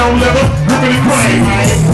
no little, look at his.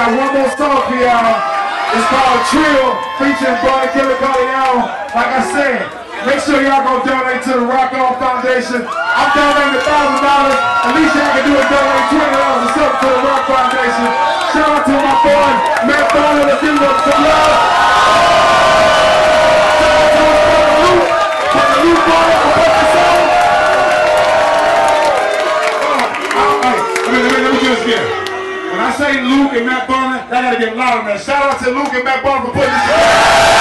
got one more song for y'all. It's called "Trill," featuring Brother Killa Kyleon. Like I said, make sure y'all go donate to the Rock On Foundation. I'm donating a $1,000. At least y'all can do a donate $20 or something to the Rock Foundation. Shout out to my boy, Matt Bonner, let's give him some love. Let me, let me do this again. When I say Luke and Matt Bonner, I gotta get loud, man. Shout out to Luke and Matt Bonner for putting this together.